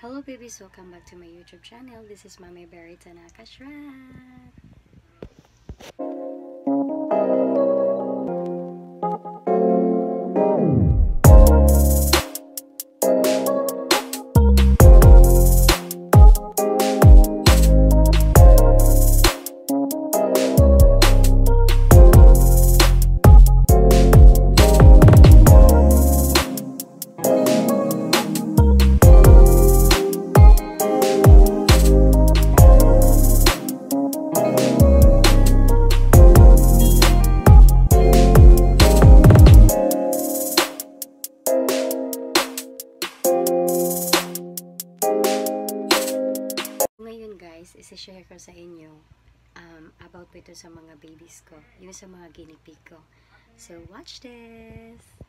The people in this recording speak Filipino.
Hello babies, welcome back to my YouTube channel. This is Mami Berry Tanaka Shrat. Ko sa inyo um, about po ito sa mga babies ko, yung sa mga guinea pig ko. So watch this!